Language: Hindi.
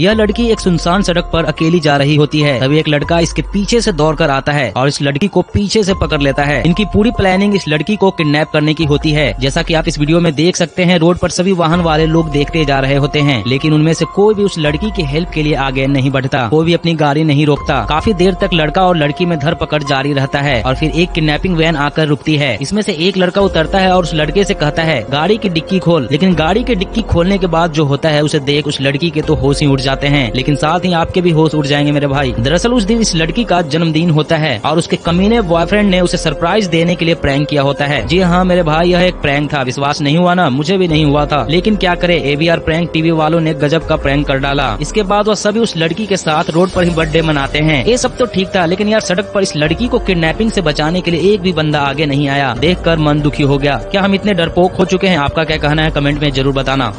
यह लड़की एक सुनसान सड़क पर अकेली जा रही होती है। तभी एक लड़का इसके पीछे से दौड़ कर आता है और इस लड़की को पीछे से पकड़ लेता है। इनकी पूरी प्लानिंग इस लड़की को किडनैप करने की होती है। जैसा कि आप इस वीडियो में देख सकते हैं, रोड पर सभी वाहन वाले लोग देखते जा रहे होते हैं, लेकिन उनमें से कोई भी उस लड़की की हेल्प के लिए आगे नहीं बढ़ता। कोई भी अपनी गाड़ी नहीं रोकता। काफ़ी देर तक लड़का और लड़की में धर पकड़ जारी रहता है और फिर एक किडनेपिंग वैन आकर रुकती है। इसमें से एक लड़का उतरता है और उस लड़के से कहता है, गाड़ी की डिक्की खोल। लेकिन गाड़ी की डिक्की खोलने के बाद जो होता है, उसे देख उस लड़की के तो होश ही उठ जाते हैं। लेकिन साथ ही आपके भी होश उड़ जाएँगे मेरे भाई। दरअसल उस दिन इस लड़की का जन्मदिन होता है और उसके कमीने बॉयफ्रेंड ने उसे सरप्राइज़ देने के लिए प्रैंक किया होता है। जी हाँ मेरे भाई, यह एक प्रैंक था। विश्वास नहीं हुआ ना? मुझे भी नहीं हुआ था। लेकिन क्या करे? एवीआर प्रैंक टीवी वालों ने गजब का प्रैंक कर डाला। इसके बाद वह सभी उस लड़की के साथ रोड पर ही बर्थडे मनाते हैं। ये सब तो ठीक था, लेकिन यार सड़क पर इस लड़की को किडनैपिंग से बचाने के लिए एक भी बंदा आगे नहीं आया। देख मन दुखी हो गया। क्या हम इतने डरपोक हो चुके हैं? आपका क्या कहना है? कमेंट में ज़रूर बताना।